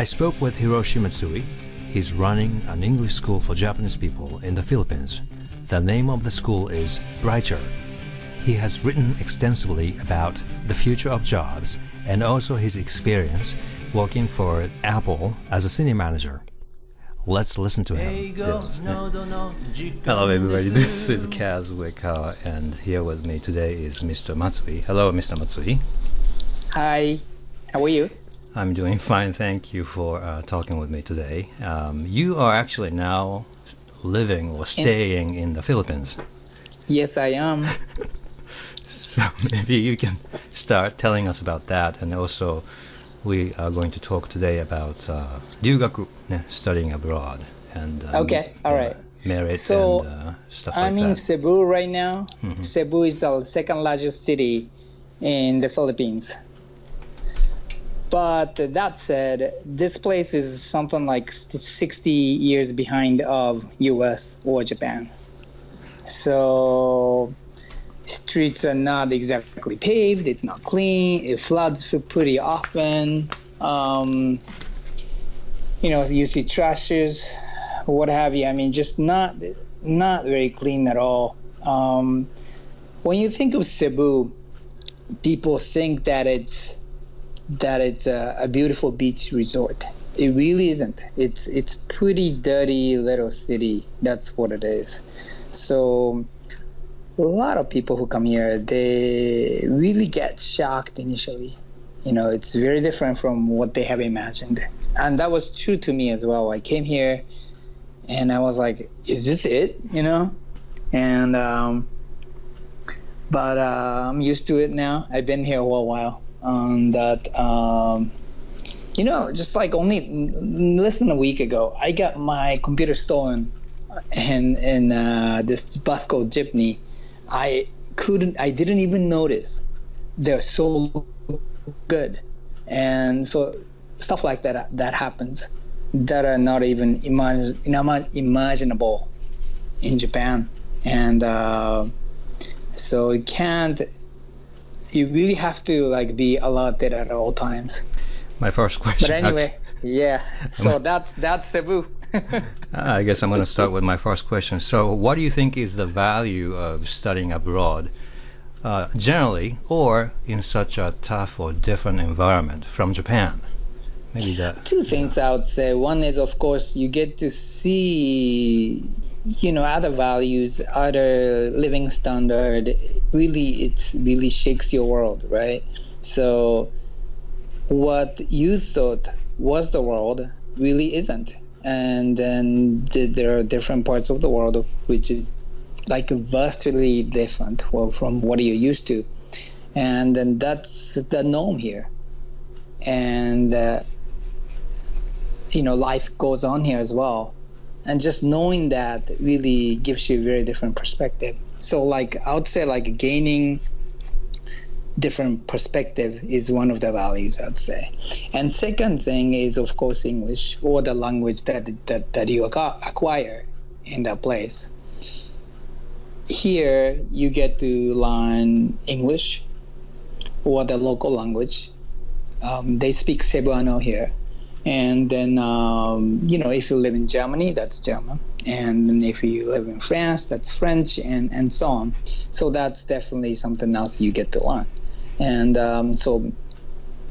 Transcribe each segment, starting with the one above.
I spoke with Hiroshi Matsui. He's running an English school for Japanese people in the Philippines. The name of the school is Brighture. He has written extensively about the future of jobs and also his experience working for Apple as a senior manager. Let's listen to him. Hello, everybody. This is Kaz Uekawa, and here with me today is Mr. Matsui. Hello, Mr. Matsui. Hi, how are you? I'm doing fine. Thank you for uh, talking with me today. Um, you are actually now living or staying in, the Philippines. Yes, I am. so maybe you can start telling us about that, and also we are going to talk today about uh, ryugaku, studying abroad, and um, okay, all right, merit so, and uh, stuff like that. I'm like in. Cebu right now. Mhm. Cebu is the second largest city in the Philippines. But that said, this place is something like 60 years behind of U.S. or Japan. So streets are not exactly paved. It's not clean. It floods pretty often. Um, you know, you see trashes, what have you. I mean, just not not very clean at all. Um, when you think of Cebu, people think that it's that it's a, a beautiful beach resort. It really isn't. It's it's pretty dirty little city. That's what it is. So a lot of people who come here, they really get shocked initially. You know, it's very different from what they have imagined. And that was true to me as well. I came here and I was like, is this it? You know? And, um, but uh, I'm used to it now. I've been here a while. And that, um, you know, just like only less than a week ago, I got my computer stolen in, in uh, this bus called Jeepney I couldn't, I didn't even notice. They're so good, and so stuff like that that happens that are not even imagine, imaginable in Japan, and uh, so you can't. You really have to like be alerted at all times. My first question. But anyway, yeah. So that's that's Cebu. I guess I'm going to start with my first question. So, what do you think is the value of studying abroad, uh, generally, or in such a tough or different environment from Japan? Maybe that. Two things I would say. One is, of course, you get to see, you know, other values, other living standard. Really, it really shakes your world, right? So, what you thought was the world really isn't and then there are different parts of the world which is like vastly different from what you're used to and then that's the norm here and uh, you know life goes on here as well and just knowing that really gives you a very different perspective so like i would say like gaining different perspective is one of the values I'd say. And second thing is of course English or the language that that, that you acquire in that place. Here you get to learn English or the local language. Um, they speak Cebuano here. And then, um, you know, if you live in Germany, that's German. And if you live in France, that's French, and, and so on. So that's definitely something else you get to learn and um, so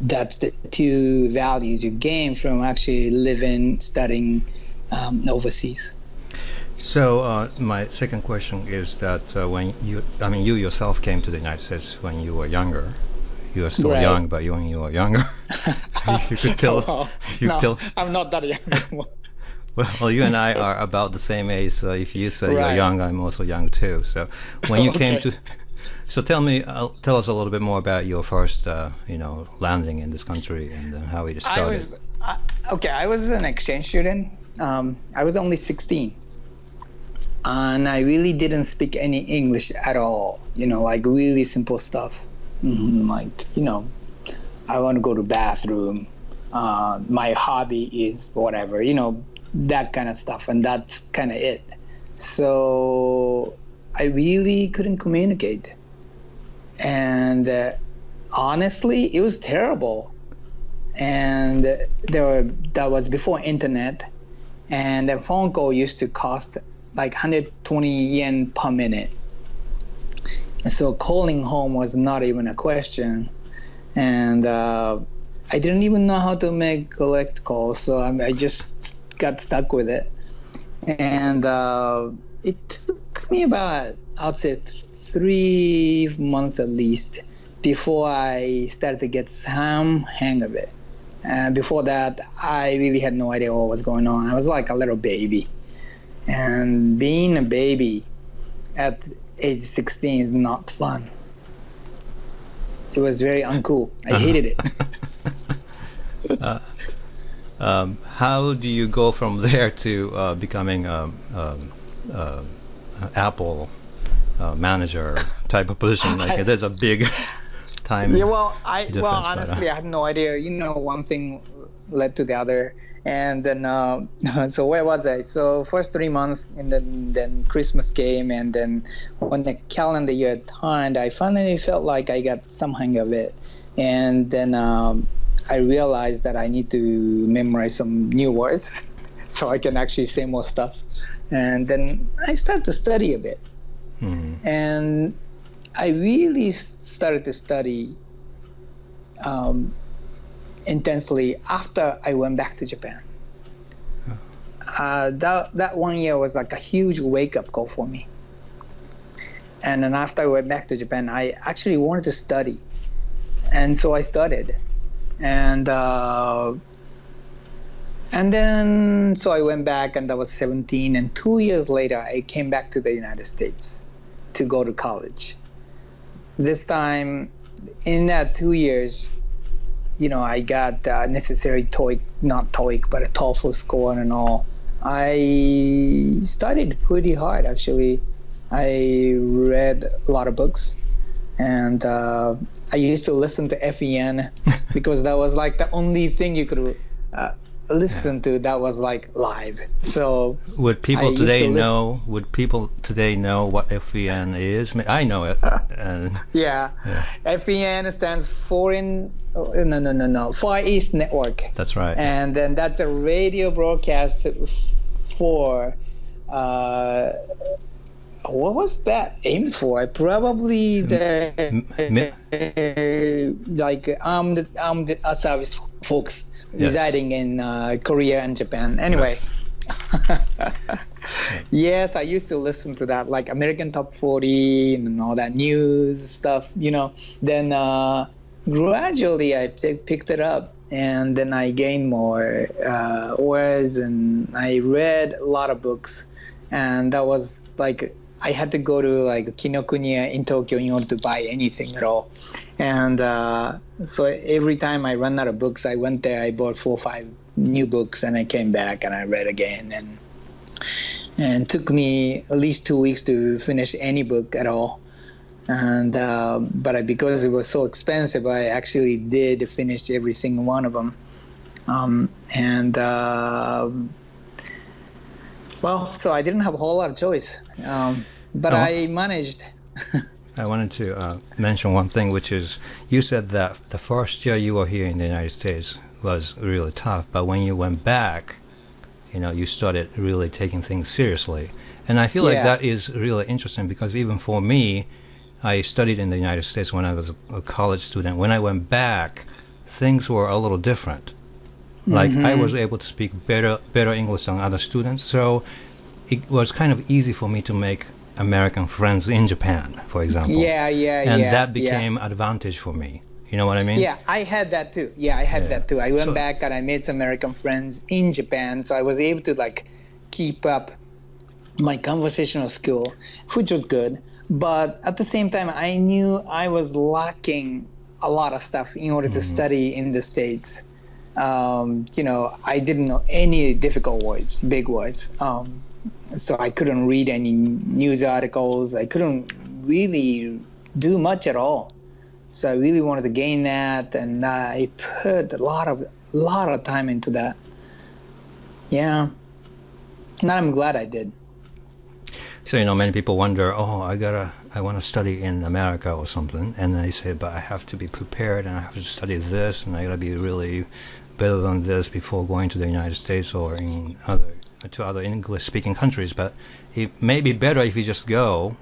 that's the two values you gain from actually living studying um, overseas so uh, my second question is that uh, when you i mean you yourself came to the united states when you were younger you are still Right. young but when you were younger you could tell Oh, you no, tell I'm not that young. well you and i are about the same age so if you say you're young i'm also young too so when you came to so tell me uh, tell us a little bit more about your first uh, you know landing in this country and uh, how it I started was I, okay. I was an exchange student. Um, I was only 16, and I really didn't speak any English at all. You know, like really simple stuff, Mhm, like you know, I want to go to bathroom. Uh, my hobby is whatever. You know, that kind of stuff, and that's kind of it. So I really couldn't communicate, and uh, honestly, it was terrible and there were, that was before internet, and a phone call used to cost like 120 yen per minute. So calling home was not even a question, and uh, I didn't even know how to make collect calls, so I, I just got stuck with it, and uh, it took me about I'd say three months at least before I started to get some hang of it. And before that, I really had no idea what was going on. I was like a little baby. And being a baby at age 16 is not fun. It was very uncool. I hated it. uh, um, how do you go from there to uh, becoming um, um, uh, Apple uh, manager type of position? Like, there's a big time. Yeah, well, I well honestly, but, uh, I had no idea. You know, one thing led to the other, and then uh, so where was I? So first three months, and then then Christmas came, and then when the calendar year turned, I finally felt like I got some hang of it, and then um, I realized that I need to memorize some new words, so I can actually say more stuff, and then I started to study a bit, mm-hmm. and I really started to study um, intensely after I went back to Japan. Uh, that that one year was like a huge wake up call for me. And then after I went back to Japan, I actually wanted to study, and so I studied, and uh, and then so I went back, and I was 17, and two years later, I came back to the United States to go to college. This time in that two years you know i got uh, necessary TOEIC not TOEIC but a TOEFL score and all. I studied pretty hard actually. I read a lot of books and uh, i used to listen to FEN because that was like the only thing you could uh, listen to that was like live. So would people I today to know? Would people today know what FEN is? I know it. And, yeah. yeah, FEN stands Foreign. Oh, no, no, no, no. Far East Network. That's right. And then that's a radio broadcast for. Uh, what was that aimed for? I probably the uh, like armed armed service folks yes. residing in uh, Korea and Japan. Anyway. Yes. yes, I used to listen to that, like American Top 40 and all that news stuff, you know. Then uh, gradually I p- picked it up and then I gained more uh, words and I read a lot of books. And that was like I had to go to like Kinokuniya in Tokyo in order to buy anything at all. And uh, so every time I run out of books, I went there, I bought four or five new books, and I came back and I read again. And and took me at least two weeks to finish any book at all. And uh, but I, because it was so expensive, I actually did finish every single one of them. Um, and uh, well, so I didn't have a whole lot of choice, um, but oh. I managed. I wanted to uh, mention one thing, which is you said that the first year you were here in the United States was really tough, but when you went back, you know, you started really taking things seriously. And I feel yeah. like that is really interesting because even for me, I studied in the United States when I was a college student. When I went back, things were a little different. Like mm-hmm. I was able to speak better better English than other students, so it was kind of easy for me to make American friends in Japan, for example. Yeah, yeah, and yeah. And that became yeah. advantage for me. You know what I mean? Yeah, I had that too. Yeah, I had yeah. that too. I went so, back and I made some American friends in Japan, so I was able to like keep up my conversational skill, which was good. But at the same time, I knew I was lacking a lot of stuff in order mm-hmm. to study in the states um, you know, I didn't know any difficult words, big words. Um, so I couldn't read any news articles. I couldn't really do much at all. So I really wanted to gain that, and I put a lot of a lot of time into that. Yeah, and I'm glad I did. So you know, many people wonder, oh, I gotta I want to study in America or something, and they say, but I have to be prepared and I have to study this, and I got to be really better than this before going to the United States or in other to other English-speaking countries. But it may be better if you just go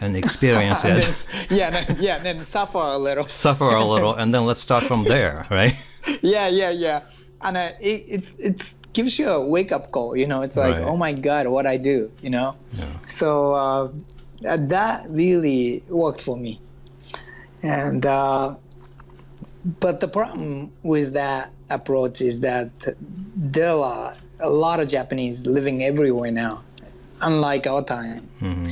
and experience it, then- yeah, then, yeah, then suffer a little. suffer a little, and then let's start from there, right? yeah, yeah, yeah. And uh, it, it's it's gives you a wake up call. You know, it's like, Right. oh my god, what I do. You know. Yeah. So uh, that- that really worked for me. And uh, but the problem with that approach is that there are a lot of Japanese living everywhere now, unlike our time. hmm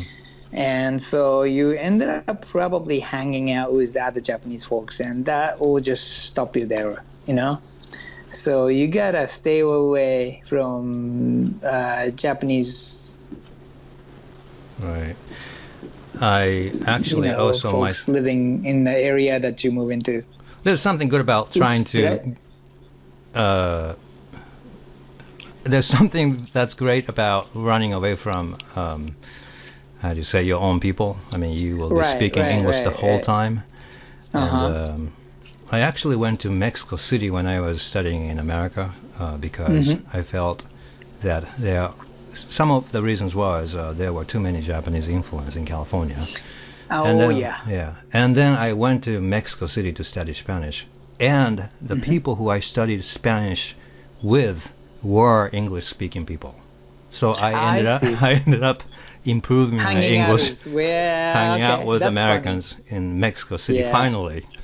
And so you ended up probably hanging out with other Japanese folks, and that will just stop you there, you know? So you gotta stay away from uh, Japanese, Right. I you actually know, also my folks living in the area that you move into. There's something good about trying Oops, to uh, there's something that's great about running away from um, how do you say your own people i mean you will be Right, speaking right, english the whole right. time Uh-huh. and um, i actually went to mexico city when i was studying in america uh, because Mm-hmm. i felt that there some of the reasons was uh, there were too many japanese influence in california Oh, and then, yeah. Yeah. And then I went to Mexico City to study Spanish. And the Mm-hmm. people who I studied Spanish with were English speaking people. So I I ended up see. I ended up improving my Hanging out English with, well, hanging okay, out with that's funny. Americans in Mexico City Yeah. finally.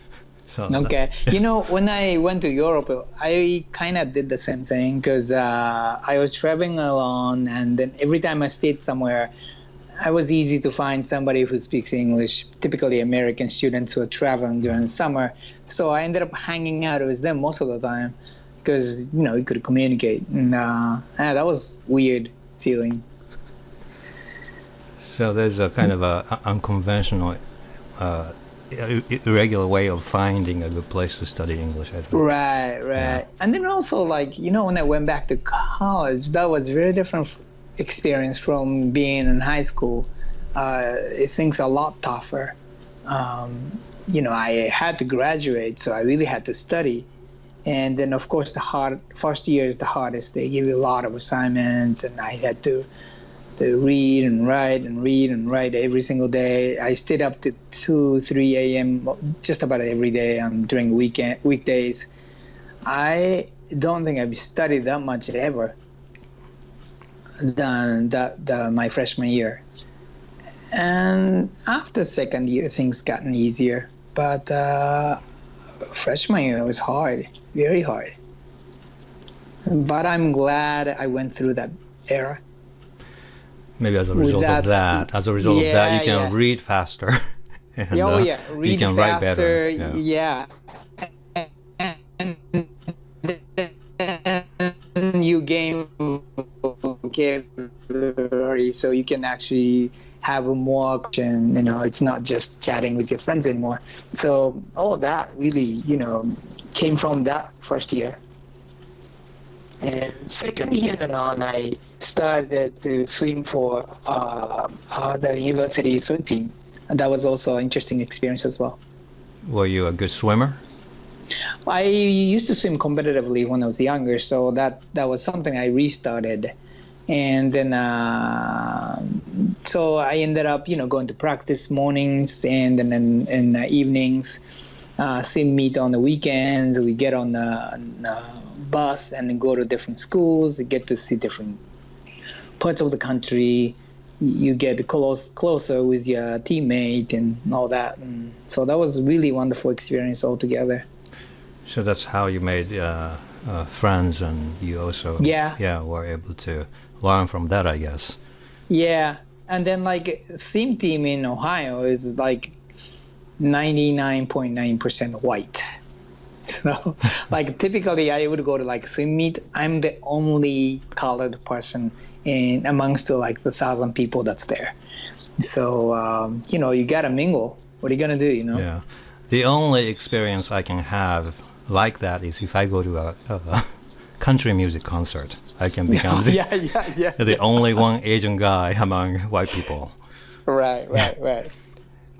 So Okay. you know, when I went to Europe, I kind of did the same thing because uh, I was traveling alone, and then every time I stayed somewhere, I was easy to find somebody who speaks English, typically American students who are traveling during the summer. So I ended up hanging out with them most of the time because, you know, we could communicate. And uh, that was weird feeling. So there's a kind of a unconventional uh, irregular way of finding a good place to study English, I think. Right, right. And then also, like, you know, when I went back to college, that was very different experience from being in high school. Uh, things are a lot tougher. Um, you know, I had to graduate, so I really had to study. And then, of course, the hard first year is the hardest. They give you a lot of assignments, and I had to to read and write and read and write every single day. I stayed up to two, three a.m. just about every day um, during weekend weekdays. I don't think I've studied that much ever than that the, my freshman year. And after second year, things gotten easier. But uh, freshman year was hard, very hard. But I'm glad I went through that era. Maybe as a result that- of that, as a result of that, you can yeah. read faster. and, oh uh, yeah, read you can faster. write better. Yeah. Yeah. And you gain vocabulary, so you can actually have a more action. You know, it's not just chatting with your friends anymore. So all of that really, you know, came from that first year. And second year and on, I started to swim for uh, uh, the university swim team. And that was also an interesting experience as well. Were you a good swimmer? I used to swim competitively when I was younger, so that that was something I restarted, and then uh, so I ended up, you know, going to practice mornings and then and, in the evenings, uh, swim meet on the weekends. We get on the, on the bus and go to different schools. Get to see different parts of the country. You get close closer with your teammate and all that, and so that was really wonderful experience altogether. So that's how you made uh, uh, friends, and you also Yeah. yeah were able to learn from that, I guess. Yeah, and then like swim team in Ohio is like ninety nine point nine percent white. So like typically I would go to like swim meet. I'm the only colored person in amongst the like the thousand people that's there. So um, you know you gotta mingle. What are you gonna do? You know? Yeah. The only experience I can have like that is if I go to a, a country music concert. I can become the, yeah, yeah, yeah. the only one Asian guy among white people. Right, right, right.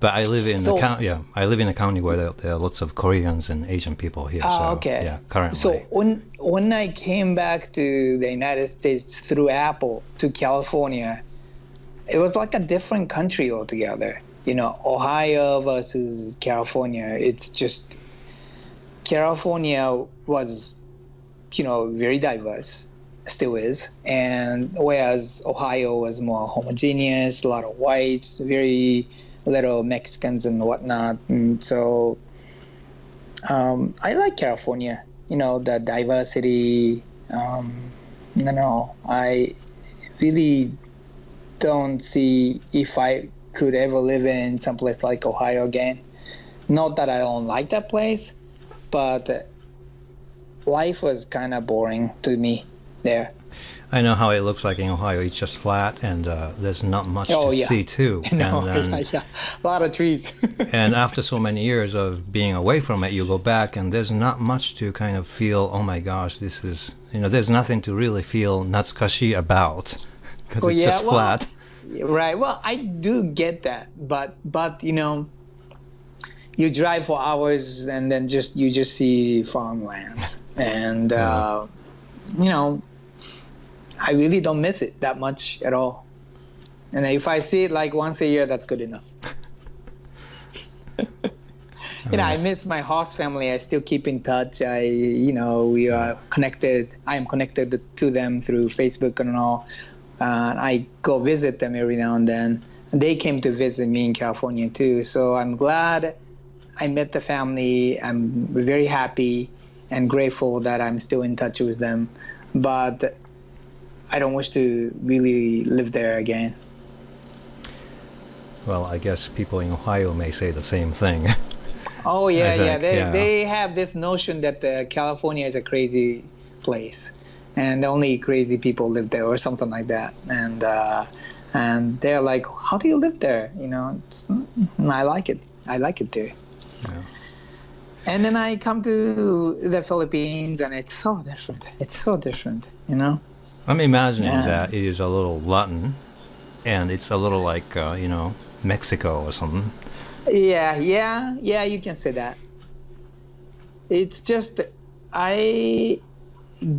But I live in So- a county. Yeah, I live in a county where there, there are lots of Koreans and Asian people here. Ah, so, okay. Yeah, currently. So when when I came back to the United States through Apple to California, it was like a different country altogether. You know, Ohio versus California. It's just California was, you know, very diverse, still is, and whereas Ohio was more homogeneous, a lot of whites, very little Mexicans and whatnot, and so um, I like California. You know, the diversity. Um, no, no, I really don't see if I could ever live in some place like Ohio again. Not that I don't like that place, but life was kind of boring to me there. I know how it looks like in Ohio. It's just flat, and uh, there's not much Oh, to yeah. see too. No, and, then- yeah, a lot of trees. and after so many years of being away from it, you go back, and there's not much to kind of feel. Oh my gosh, this is you know. There's nothing to really feel natsukashi about because Oh, it's yeah, just well, flat. Right. Well, I do get that, but but you know, you drive for hours and then just you just see farmlands, and uh, you know, I really don't miss it that much at all. And if I see it like once a year, that's good enough. you know, I miss my host family. I still keep in touch. I, you know, we are connected. I am connected to them through Facebook and all. Uh, I go visit them every now and then. They came to visit me in California too. So I'm glad I met the family. I'm very happy and grateful that I'm still in touch with them. But I don't wish to really live there again. Well, I guess people in Ohio may say the same thing. Oh yeah, yeah. They yeah. they have this notion that uh, California is a crazy place, and only crazy people live there, or something like that. And uh, and they're like, "How do you live there?" You know, "Mm, I like it. I like it there. Yeah. And then I come to the Philippines, and it's so different. It's so different. You know. I'm imagining Yeah. that it is a little Latin, and it's a little like uh, you know Mexico or something. Yeah, yeah, yeah, you can say that. It's just I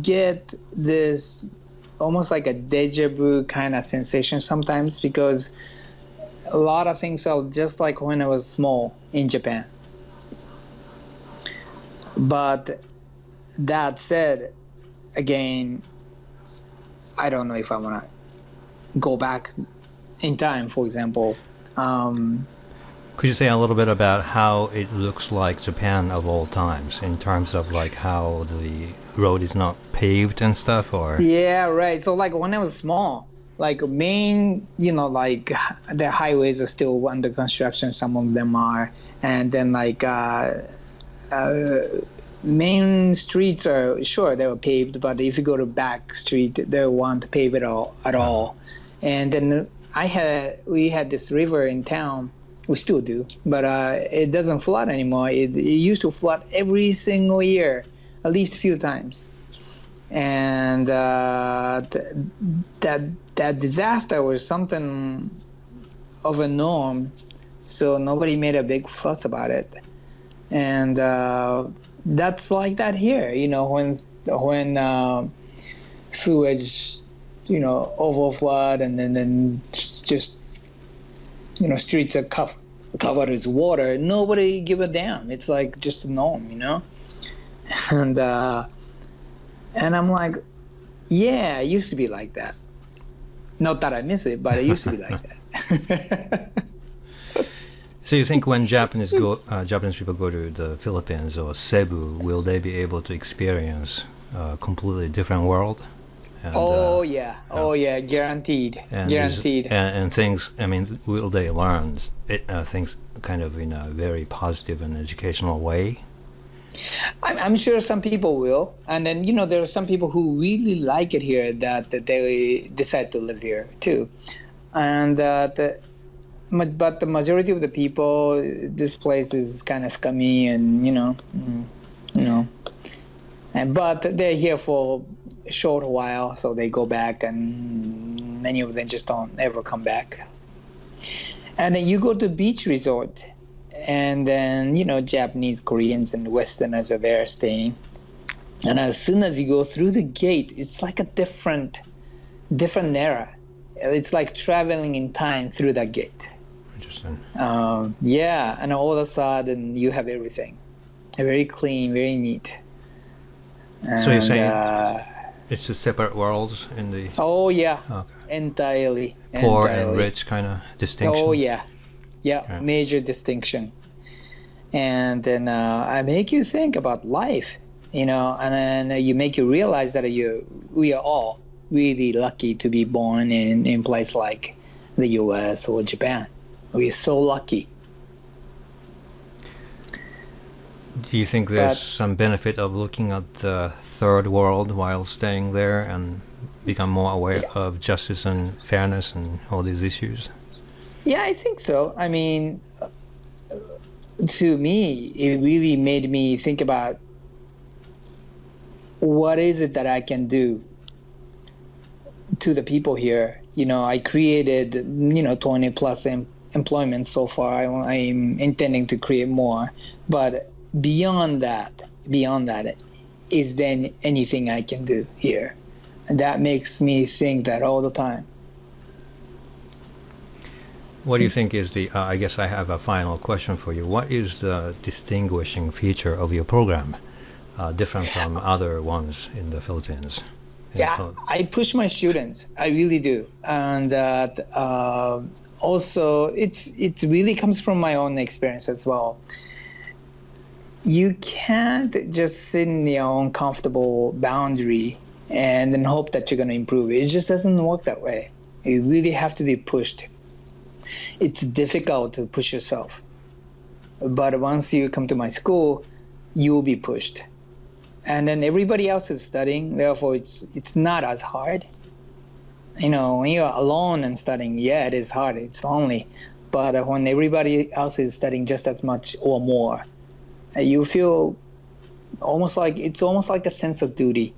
get this almost like a deja vu kind of sensation sometimes because a lot of things are just like when I was small in Japan. But that said, again, I don't know if I want to go back in time, for example. Um, Could you say a little bit about how it looks like Japan of all times in terms of like how the road is not paved and stuff, or Yeah, right. So like when I was small, like main, you know, like the highways are still under construction. Some of them are, and then like uh, uh, main streets are sure they were paved, but if you go to back street, they won't pave it all at all. And then I had we had this river in town. We still do, but uh, it doesn't flood anymore. It, it used to flood every single year, at least a few times and uh, th- that that disaster was something of a norm, so nobody made a big fuss about it, and uh, that's like that here. You know, when when uh, sewage, you know, overflood and then then just you know streets are cov- covered with water, nobody give a damn. It's like just a norm, you know, and. Uh, and I'm like, yeah, it used to be like that. Not that I miss it, but it used to be like that. so you think when Japanese go uh, Japanese people go to the Philippines or Cebu, will they be able to experience a completely different world? And, oh uh, yeah, oh yeah, guaranteed, and is- guaranteed. and, and things. I mean, will they learn it, uh, things kind of in a very positive and educational way? I'm, I'm sure some people will, and then you know there are some people who really like it here that, that they decide to live here too, and uh, the, but the majority of the people, this place is kind of scummy, and you know, mm, you know, and but they're here for a short while, so they go back, and many of them just don't ever come back. and then you go to beach resort, and then you know Japanese, Koreans, and Westerners are there staying. And as soon as you go through the gate, it's like a different, different era. It's like traveling in time through that gate. Interesting. Um, yeah, and all of a sudden you have everything, very clean, very neat. So you're saying- uh, It's a separate world in the oh yeah, okay. entirely. poor and rich kind of distinction. Oh yeah, yeah, Okay. major distinction. And then uh, I make you think about life, you know, and then you make you realize that you we are all really lucky to be born in in place like the U.S. or Japan. We are so lucky. Do you think there's But- some benefit of looking at the third world while staying there and become more aware of justice and fairness and all these issues? Yeah, I think so. I mean, to me, it really made me think about what is it that I can do to the people here. You know, I created, you know, 20 plus em- employment so far. I, I'm intending to create more. But beyond that, beyond that, is then anything I can do here? And that makes me think that all the time. What do you think is the? Uh, I guess I have a final question for you. What is the distinguishing feature of your program, uh, different from other ones in the Philippines? In yeah i push my students i really do and that uh, also it's it really comes from my own experience as well. You can't just sit in your own comfortable boundary and then hope that you're going to improve. It just doesn't work that way. You really have to be pushed. It's difficult to push yourself. But once you come to my school you will be pushed. And then everybody else is studying therefore it's it's not as hard you know when you're alone and studying yeah it is hard it's lonely. But uh, when everybody else is studying just as much or more uh, you feel almost like it's almost like a sense of duty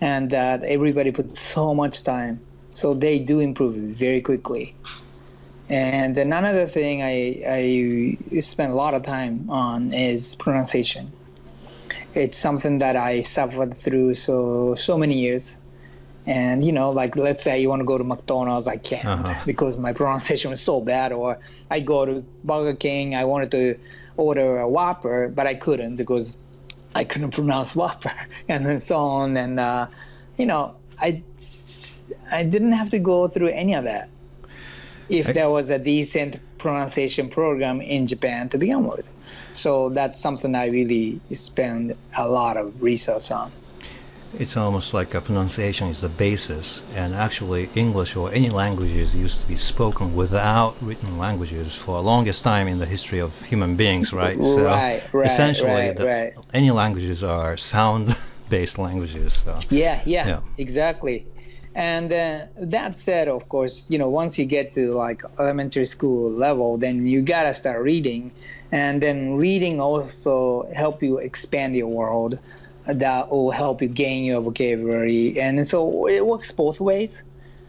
and that everybody puts so much time. So they do improve very quickly. And another thing I, I spend a lot of time on is pronunciation. It's something that I suffered through so so many years. And you know, like let's say you want to go to McDonald's, I can't Uh-huh. because my pronunciation was so bad. Or I go to Burger King, I wanted to order a Whopper, but I couldn't because I couldn't pronounce Whopper, and then so on. And uh, you know, I I didn't have to go through any of that if I- there was a decent pronunciation program in Japan to begin with. So that's something I really spend a lot of research on. It's almost like a pronunciation is the basis, and actually English or any languages used to be spoken without written languages for the longest time in the history of human beings, right? Right, right, essentially, right, the- right. any languages are sound-based languages. So. Yeah, yeah, Yeah. exactly. And uh, that said, of course, you know, once you get to like elementary school level, then you gotta start reading, and then reading also help you expand your world. That will help you gain your vocabulary, and so it works both ways.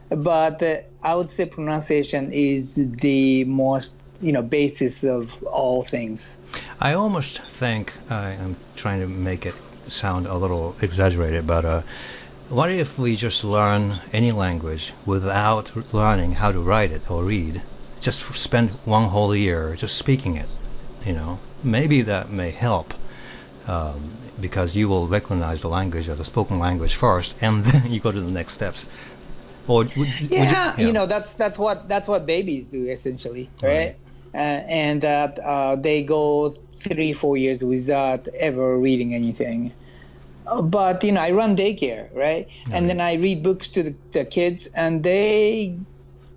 But uh, I would say pronunciation is the most, you know, basis of all things. I almost think I am trying to make it sound a little exaggerated, but uh, what if we just learn any language without learning how to write it or read? Just spend one whole year just speaking it, you know? Maybe that may help um, because you will recognize the language or the spoken language first, and then you go to the next steps. Or would, would you- yeah, you, know that's that's what that's what babies do essentially right, Uh, and that uh, they go three four years without ever reading anything. But you know i run daycare right? And then i read books to the, the kids and they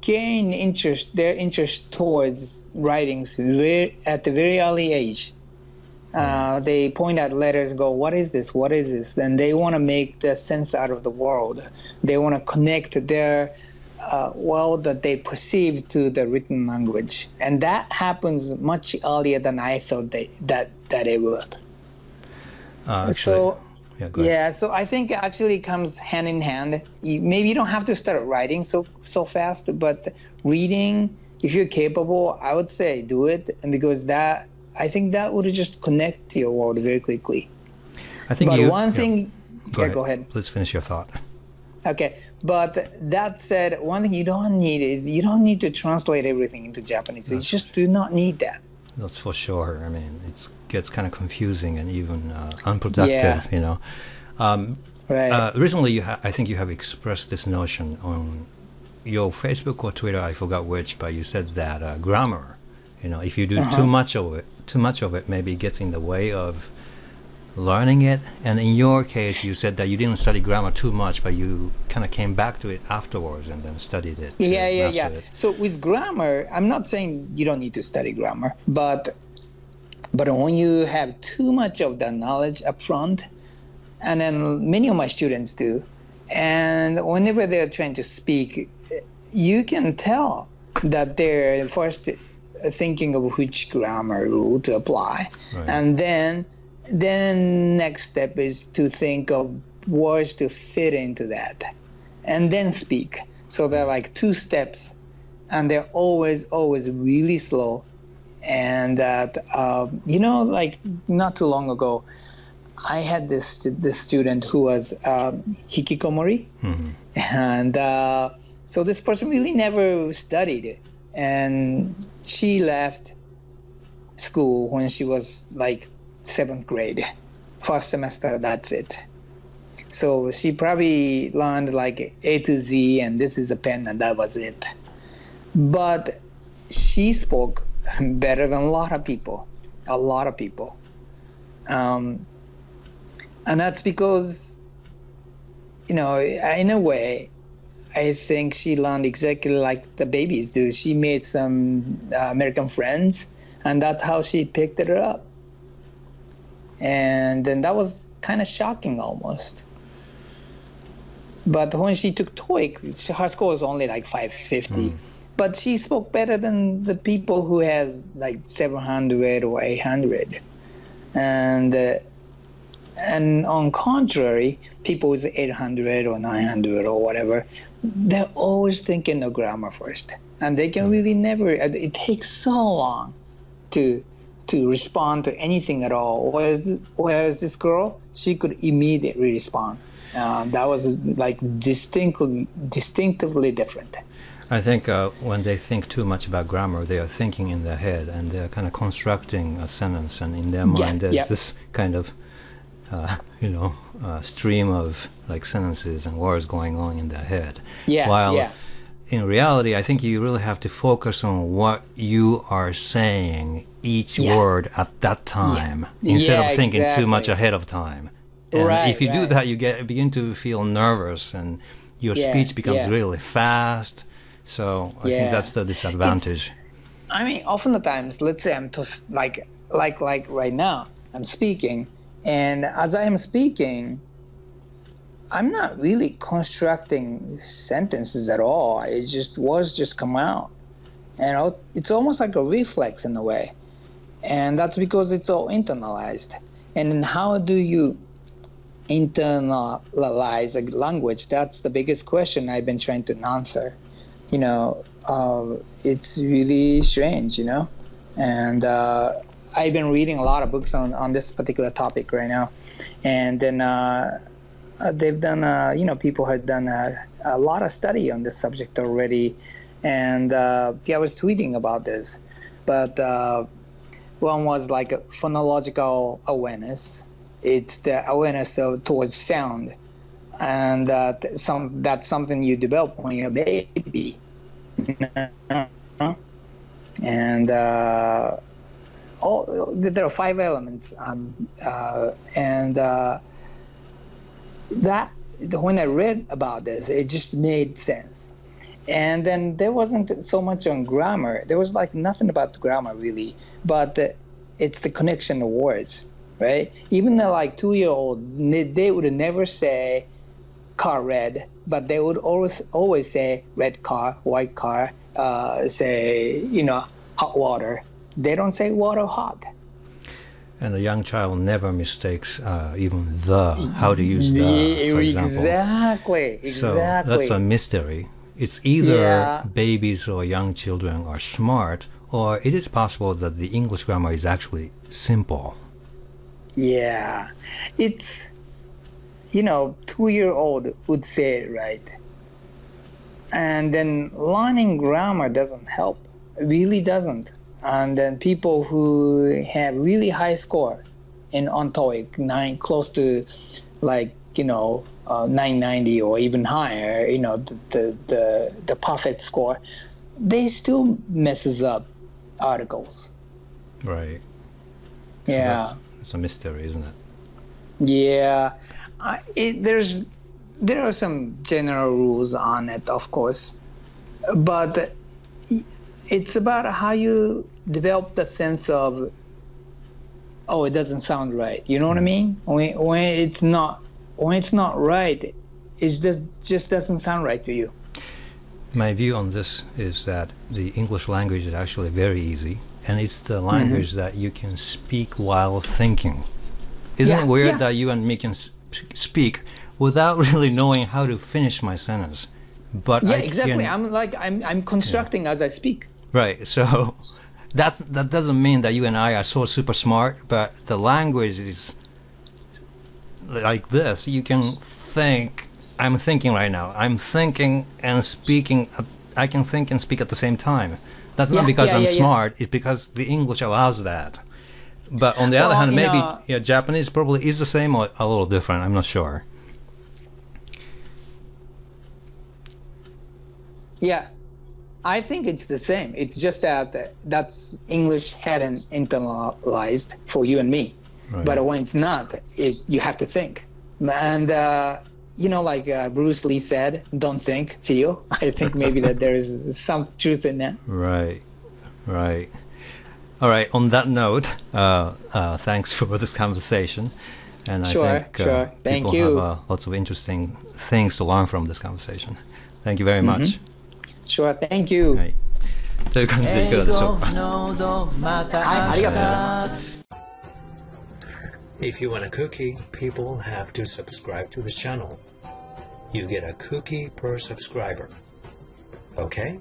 gain interest their interest towards writings very, at the very early age uh, they point at letters go what is this? What is this? Then they want to make the sense out of the world. They want to connect their uh, world that they perceive to the written language. And that happens much earlier than i thought they, that that it would. Uh, actually, so yeah, yeah so i think it actually comes hand in hand. You, maybe you don't have to start writing so so fast but reading if you're capable, I would say do it, and because that I think that would just connect to your world very quickly. I think But you, one thing, yeah, go ahead. Let's finish your thought. Okay, but that said, one thing you don't need is you don't need to translate everything into Japanese. You just do not need that. That's for sure. I mean, it gets kind of confusing and even uh, unproductive. Yeah. You know. Um, Right. uh, recently, you ha- I think you have expressed this notion on your Facebook or Twitter. I forgot which, but you said that uh, grammar. You know, if you do Uh-huh. too much of it, too much of it maybe gets in the way of learning it. And in your case, you said that you didn't study grammar too much, but you kind of came back to it afterwards and then studied it. yeah, yeah, yeah. it. So with grammar, I'm not saying you don't need to study grammar, but but when you have too much of the knowledge up front, and then many of my students do, and whenever they're trying to speak, you can tell that they're first thinking of which grammar rule to apply, Right. and then then next step is to think of words to fit into that, and then speak. So they're like two steps, and they're always always really slow and that um, you know like not too long ago i had this this student who was um, hikikomori Mhm. and uh, so this person really never studied and she left school when she was like seventh grade. First semester that's it. So she probably learned like a to z and this is a pen and that was it. But she spoke better than a lot of people. A lot of people. Um, and that's because you know in a way i think she learned exactly like the babies do. She made some uh, american friends and that's how she picked it up. And then that was kind of shocking almost. But when she took TOEIC, her score was only like 550 but she spoke better than the people who has like 700 or 800 and uh, and on contrary people with 800 or 900 or whatever they're always thinking of grammar first. And they can really never it takes so long to to respond to anything at all. Whereas whereas this girl she could immediately respond. Uh, that was like distinctly distinctively different. I think uh, when they think too much about grammar, they are thinking in their head and they're kind of constructing a sentence, and in their Yeah, mind, there's yeah. this kind of, uh, you know, uh, stream of like sentences and words going on in their head. Yeah, While yeah. in reality, I think you really have to focus on what you are saying each Yeah. word at that time instead Yeah, of thinking too much ahead of time. And Right, if you do that, you get begin to feel nervous and your speech becomes really fast. So I think that's the disadvantage. I mean, often the times, let's say I'm to, like, like, like right now, I'm speaking, and as I am speaking, I'm not really constructing sentences at all. It just words just come out, and it's almost like a reflex in a way, and that's because it's all internalized. And then how do you internalize a language? That's the biggest question I've been trying to answer you know, uh, it's really strange, you know. And uh, I've been reading a lot of books on, on this particular topic right now. And then uh, uh, they've done, uh, you know, people have done a, a lot of study on this subject already. And uh, yeah, I was tweeting about this. But uh, one was like phonological awareness. It's the awareness of towards sound and some that's something you develop when you're a baby. and uh, all, there are five elements, um, uh, and uh, that when I read about this, it just made sense. And then there wasn't so much on grammar. There was like nothing about grammar really, but it's the connection of words, right? Even the like two-year-old, they would never say car red, but they would always always say red car, white car, uh, say you know hot water. They don't say water hot. And a young child never mistakes uh, even the how to use the, for example. exactly, So that's a mystery It's either Yeah. babies or young children are smart, or it is possible that the English grammar is actually simple. Yeah, it's you know two year old would say it right, and then learning grammar doesn't help. It really doesn't. And then people who have really high score in on TOEIC, nine close to like you know uh, 990 or even higher, you know the, the the the perfect score, they still messes up articles. Right. Yeah. It's a mystery, isn't it? Yeah, it, there's there are some general rules on it, of course, but it's about how you develop the sense of oh, it doesn't sound right. You know what I mean? When when it's not when it's not right, it just just doesn't sound right to you. My view on this is that the English language is actually very easy, and it's the mm-hmm. language that you can speak while thinking. Isn't Yeah, it weird yeah. that you and me can speak without really knowing how to finish my sentence? But Yeah, I exactly. Can, I'm like I'm I'm constructing as I speak. Right. So that's that doesn't mean that you and I are so super smart, but the language is like this. You can think. I'm thinking right now. I'm thinking and speaking. I can think and speak at the same time. That's not Yeah, because yeah, I'm yeah, smart. It's because the English allows that. But on the other hand, maybe know- yeah, Japanese probably is the same or a little different. I'm not sure. Yeah, I think it's the same. It's just that that's English hadn't internalized for you and me. Right. But when it's not, it, you have to think. And, uh, you know, like uh, Bruce Lee said, don't think, feel. I think maybe that there is some truth in that. Right, right. All right. On that note, uh, uh, thanks for this conversation, and Sure, I think uh, sure. Thank people you. have uh, lots of interesting things to learn from this conversation. Thank you very Mm-hmm. much. Sure, thank you. はい。という感じでいかがでしょうか。はい、ありがとうございます。 If you want a cookie, people have to subscribe to this channel. You get a cookie per subscriber. Okay?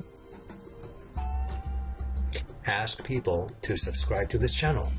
Ask people to subscribe to this channel.